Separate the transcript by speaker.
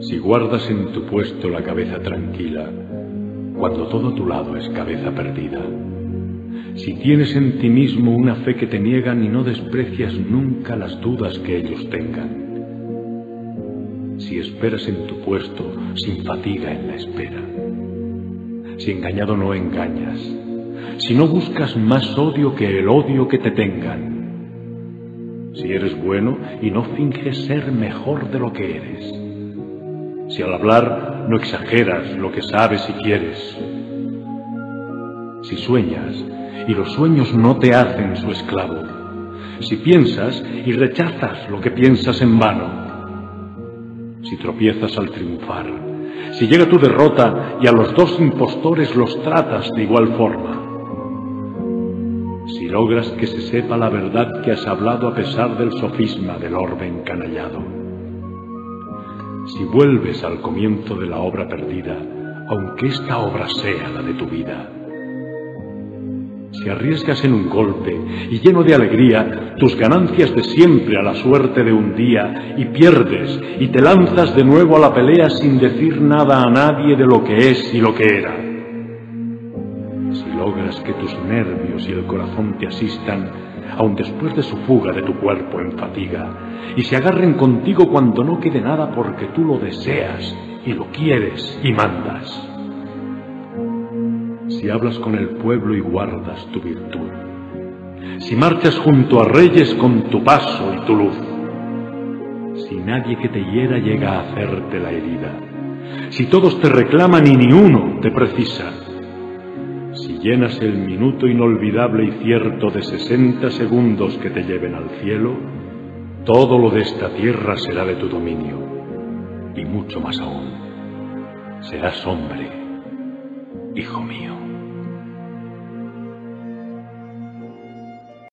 Speaker 1: Si guardas en tu puesto la cabeza tranquila, cuando todo tu lado es cabeza perdida, si tienes en ti mismo una fe que te niegan y no desprecias nunca las dudas que ellos tengan, si esperas en tu puesto sin fatiga en la espera, si engañado no engañas, si no buscas más odio que el odio que te tengan, si eres bueno y no finges ser mejor de lo que eres, si al hablar no exageras lo que sabes y quieres, si sueñas y los sueños no te hacen su esclavo, si piensas y rechazas lo que piensas en vano, si tropiezas al triunfar, si llega tu derrota y a los dos impostores los tratas de igual forma, si logras que se sepa la verdad que has hablado a pesar del sofisma del orbe encanallado, si vuelves al comienzo de la obra perdida, aunque esta obra sea la de tu vida, si arriesgas en un golpe y lleno de alegría tus ganancias de siempre a la suerte de un día y pierdes y te lanzas de nuevo a la pelea sin decir nada a nadie de lo que es y lo que era. Que tus nervios y el corazón te asistan, aun después de su fuga de tu cuerpo en fatiga, y se agarren contigo cuando no quede nada porque tú lo deseas y lo quieres y mandas. Si hablas con el pueblo y guardas tu virtud, si marchas junto a reyes con tu paso y tu luz, si nadie que te hiera llega a hacerte la herida, si todos te reclaman y ni uno te precisa, llenas el minuto inolvidable y cierto de sesenta segundos que te lleven al cielo, todo lo de esta tierra será de tu dominio, y mucho más aún, serás hombre, hijo mío.